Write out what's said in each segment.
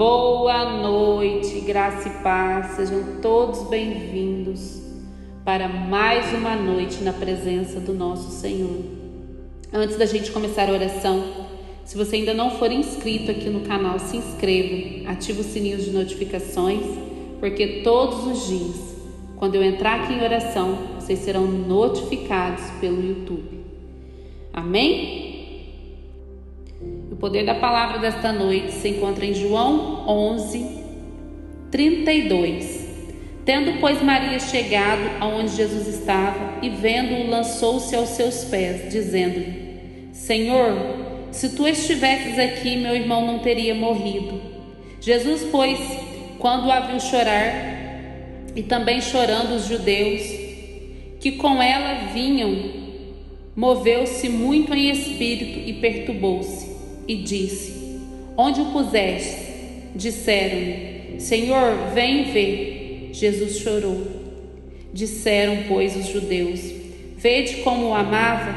Boa noite, graça e paz, sejam todos bem-vindos para mais uma noite na presença do nosso Senhor. Antes da gente começar a oração, se você ainda não for inscrito aqui no canal, se inscreva, ative o sininho de notificações, porque todos os dias, quando eu entrar aqui em oração, vocês serão notificados pelo YouTube. Amém? O poder da palavra desta noite se encontra em João 11, 32. Tendo, pois, Maria chegado aonde Jesus estava e vendo-o, lançou-se aos seus pés, dizendo-lhe: Senhor, se tu estivesses aqui, meu irmão não teria morrido. Jesus, pois, quando a viu chorar, e também chorando os judeus, que com ela vinham, moveu-se muito em espírito e perturbou-se, e disse: Onde o puseste? Disseram-lhe: Senhor, vem ver. Jesus chorou. Disseram, pois, os judeus: Vede como o amava.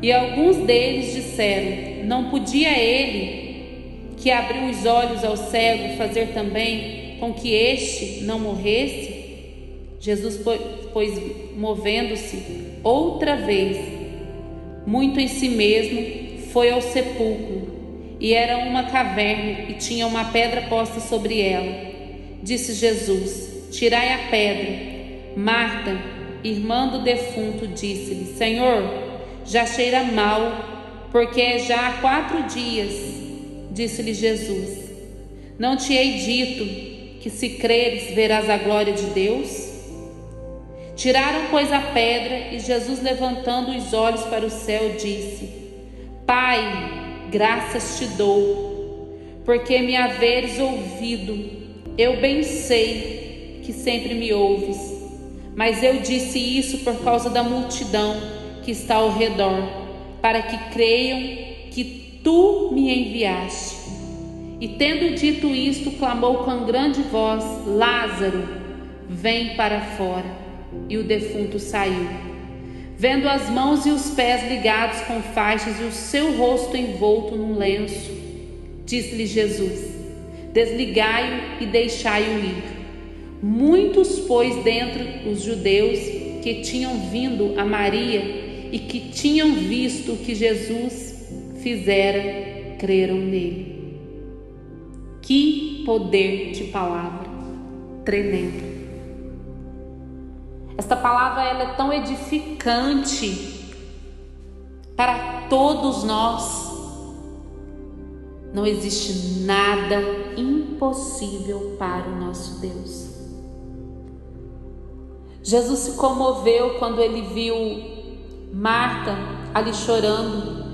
E alguns deles disseram: Não podia ele, que abriu os olhos ao cego, fazer também com que este não morresse? Jesus, pois, movendo-se outra vez, muito em si mesmo, foi ao sepulcro. E era uma caverna e tinha uma pedra posta sobre ela. Disse Jesus: Tirai a pedra. Marta, irmã do defunto, disse-lhe: Senhor, já cheira mal, porque é já há quatro dias. Disse-lhe Jesus: Não te hei dito que se creres verás a glória de Deus? Tiraram, pois, a pedra, e Jesus, levantando os olhos para o céu, disse: Pai, graças te dou, porque me haveres ouvido. Eu bem sei que sempre me ouves, mas eu disse isso por causa da multidão que está ao redor, para que creiam que tu me enviaste. E tendo dito isto, clamou com grande voz: Lázaro, vem para fora e o defunto saiu. Vendo as mãos e os pés ligados com faixas e o seu rosto envolto num lenço, disse-lhe Jesus: Desligai-o e deixai-o ir. Muitos, pois, dentre os judeus que tinham vindo a Maria e que tinham visto o que Jesus fizera, creram nele. Que poder de palavra tremendo. Esta palavra ela é tão edificante para todos nós. Não existe nada impossível para o nosso Deus. Jesus se comoveu quando ele viu Marta ali chorando.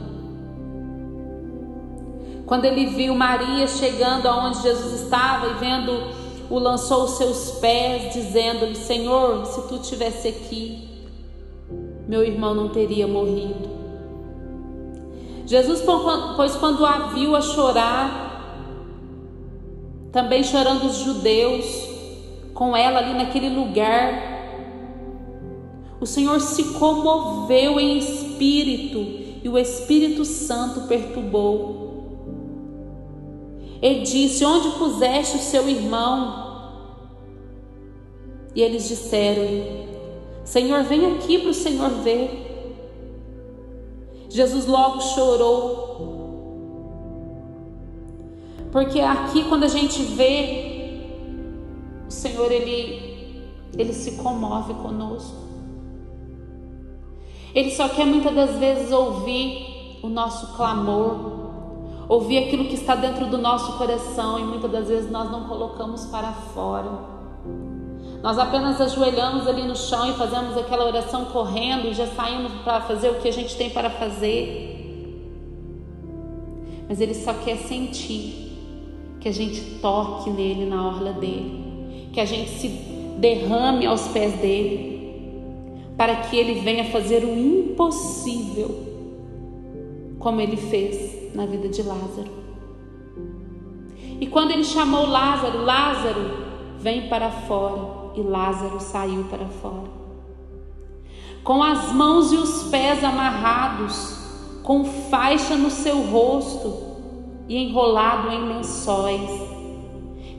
Quando ele viu Maria chegando aonde Jesus estava e vendo o lançou aos seus pés, dizendo-lhe: Senhor, se tu tivesse aqui, meu irmão não teria morrido. Jesus, pois, quando a viu a chorar, também chorando os judeus, com ela ali naquele lugar, o Senhor se comoveu em espírito e o Espírito Santo perturbou. Ele disse: Onde puseste o seu irmão? E eles disseram: Senhor, vem aqui para o Senhor ver. Jesus logo chorou. Porque aqui quando a gente vê o Senhor ele ele se comove conosco. Ele só quer muitas das vezes ouvir o nosso clamor, ouvir aquilo que está dentro do nosso coração e muitas das vezes nós não colocamos para fora. Nós apenas ajoelhamos ali no chão e fazemos aquela oração correndo e já saímos para fazer o que a gente tem para fazer. Mas Ele só quer sentir que a gente toque nele na orla dele, que a gente se derrame aos pés dele, para que ele venha fazer o impossível, como ele fez na vida de Lázaro. E quando ele chamou Lázaro, Lázaro, vem para fora, e Lázaro saiu para fora. Com as mãos e os pés amarrados, com faixa no seu rosto e enrolado em lençóis,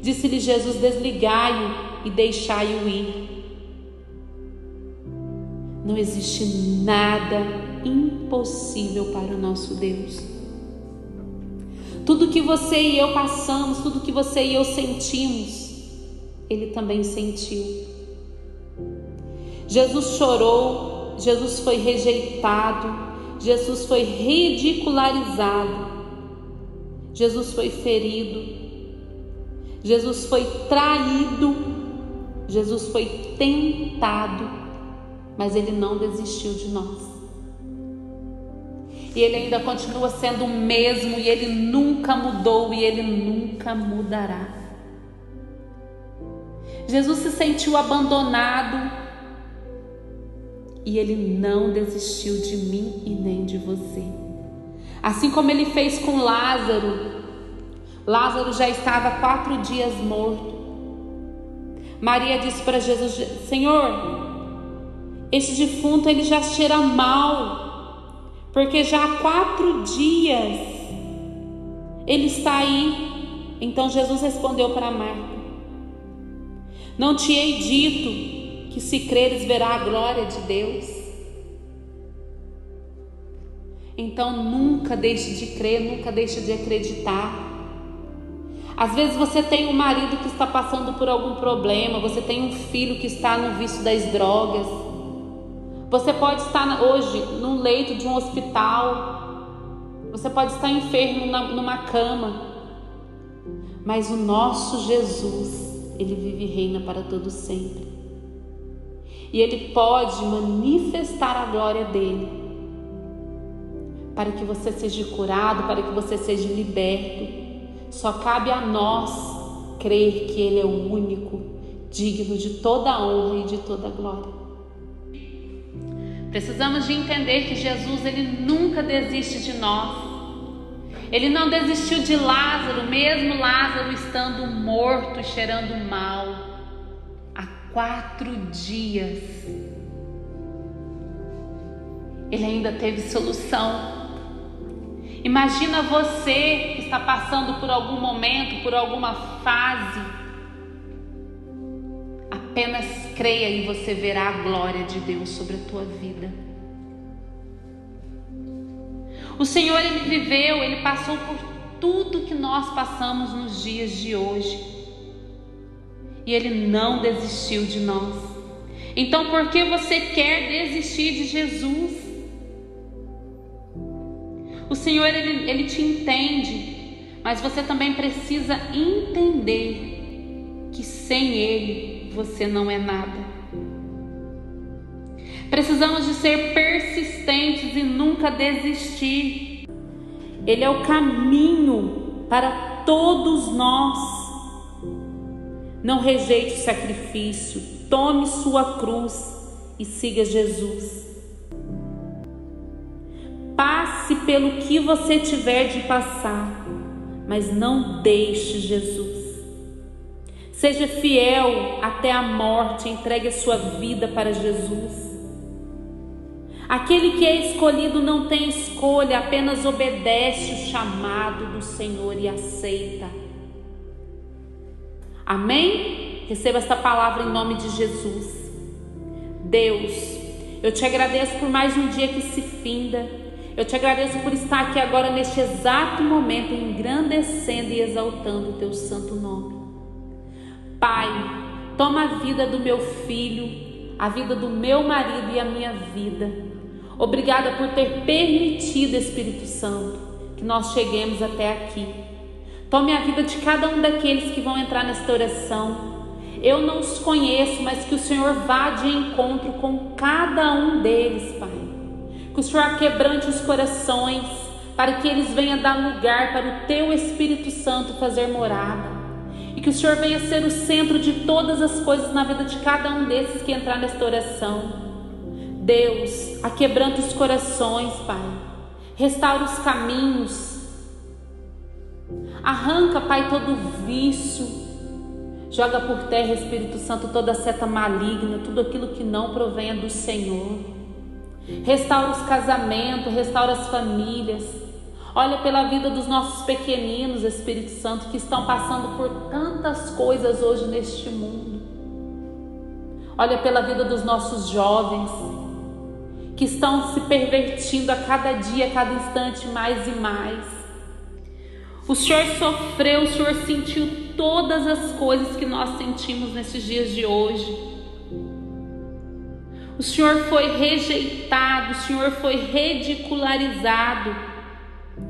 Disse-lhe Jesus: Desligai-o e deixai-o ir. Não existe nada impossível para o nosso Deus. Tudo que você e eu passamos, tudo que você e eu sentimos, Ele também sentiu. Jesus chorou, Jesus foi rejeitado, Jesus foi ridicularizado, Jesus foi ferido, Jesus foi traído, Jesus foi tentado, mas ele não desistiu de nós. E ele ainda continua sendo o mesmo, e ele nunca mudou, e ele nunca mudará. Jesus se sentiu abandonado, e Ele não desistiu de mim e nem de você. Assim como Ele fez com Lázaro, Lázaro já estava quatro dias morto. Maria disse para Jesus: Senhor, este defunto ele já cheira mal, porque já há quatro dias ele está aí. Então Jesus respondeu para Marta: Não te hei dito que se creres verá a glória de Deus. Então nunca deixe de crer, nunca deixe de acreditar. Às vezes você tem um marido que está passando por algum problema, você tem um filho que está no vício das drogas. Você pode estar hoje no leito de um hospital. Você pode estar enfermo numa cama. Mas o nosso Jesus, ele vive e reina para todo sempre e Ele pode manifestar a glória dele para que você seja curado, para que você seja liberto. Só cabe a nós crer que Ele é o único, digno de toda a honra e de toda a glória. Precisamos de entender que Jesus ele nunca desiste de nós. Ele não desistiu de Lázaro, mesmo Lázaro estando morto e cheirando mal quatro dias. Ele ainda teve solução. Imagina você que está passando por algum momento, por alguma fase. Apenas creia e você verá a glória de Deus sobre a tua vida. O Senhor ele viveu, ele passou por tudo que nós passamos nos dias de hoje e Ele não desistiu de nós. Então, por que você quer desistir de Jesus? O Senhor, Ele, Ele te entende, mas você também precisa entender que sem Ele você não é nada. Precisamos de ser persistentes e nunca desistir. Ele é o caminho para todos nós. Não rejeite o sacrifício, tome sua cruz e siga Jesus. Passe pelo que você tiver de passar, mas não deixe Jesus. Seja fiel até a morte, entregue a sua vida para Jesus. Aquele que é escolhido não tem escolha, apenas obedece o chamado do Senhor e aceita. Amém? Receba esta palavra em nome de Jesus. Deus, eu te agradeço por mais um dia que se finda. Eu te agradeço por estar aqui agora neste exato momento, engrandecendo e exaltando o teu santo nome. Pai, toma a vida do meu filho, a vida do meu marido e a minha vida. Obrigada por ter permitido, Espírito Santo, que nós cheguemos até aqui. Tome a vida de cada um daqueles que vão entrar nesta oração. Eu não os conheço, mas que o Senhor vá de encontro com cada um deles, Pai. Que o Senhor quebrante os corações, para que eles venham dar lugar para o Teu Espírito Santo fazer morada. E que o Senhor venha ser o centro de todas as coisas na vida de cada um desses que entrar nesta oração. Deus, aquebrante os corações, Pai. Restaura os caminhos, Arranca, Pai, todo vício. Joga por terra, Espírito Santo, toda seta maligna, tudo aquilo que não provém do Senhor. Restaura os casamentos, restaura as famílias. Olha pela vida dos nossos pequeninos, Espírito Santo, que estão passando por tantas coisas hoje neste mundo. Olha pela vida dos nossos jovens, que estão se pervertindo a cada dia, a cada instante mais e mais. O Senhor sofreu, o Senhor sentiu todas as coisas que nós sentimos nesses dias de hoje. O Senhor foi rejeitado, o Senhor foi ridicularizado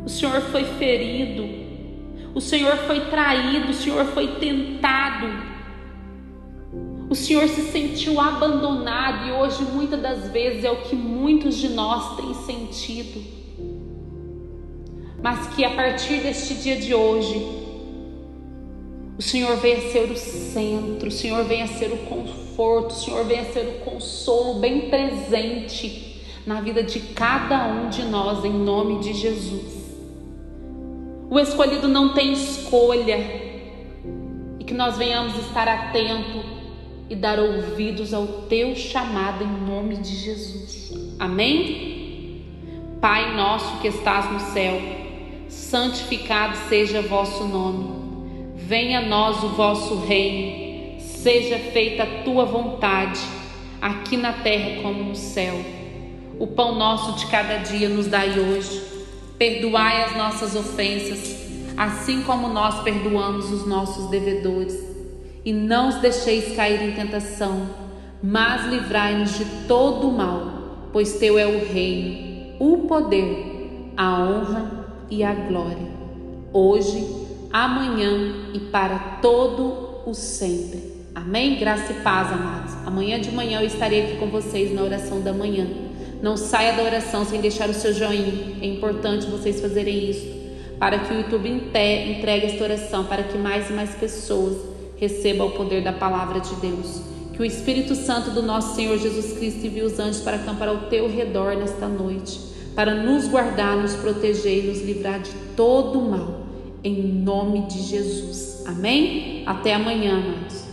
o Senhor foi ferido, o Senhor foi traído, o Senhor foi tentado, o Senhor se sentiu abandonado. E hoje muitas das vezes é o que muitos de nós têm sentido. Mas que a partir deste dia de hoje, o Senhor venha ser o centro, o Senhor venha ser o conforto, o Senhor venha ser o consolo bem presente na vida de cada um de nós, em nome de Jesus. O escolhido não tem escolha. E que nós venhamos estar atentos e dar ouvidos ao teu chamado em nome de Jesus. Amém? Pai nosso que estás no céu, santificado seja vosso nome. Venha a nós o vosso reino. Seja feita a tua vontade, aqui na terra como no céu. O pão nosso de cada dia nos dai hoje Perdoai as nossas ofensas, assim como nós perdoamos os nossos devedores. E não os deixeis cair em tentação, mas livrai-nos de todo o mal, pois teu é o reino, o poder, a honra e a glória, hoje, amanhã e para todo o sempre. Amém? Graça e paz, amados. Amanhã de manhã eu estarei aqui com vocês na oração da manhã. Não saia da oração sem deixar o seu joinha. É importante vocês fazerem isso para que o YouTube entregue esta oração, para que mais e mais pessoas recebam o poder da palavra de Deus. Que o Espírito Santo do nosso Senhor Jesus Cristo envie os anjos para acampar ao teu redor nesta noite, para nos guardar, nos proteger e nos livrar de todo o mal. Em nome de Jesus. Amém? Até amanhã, amados.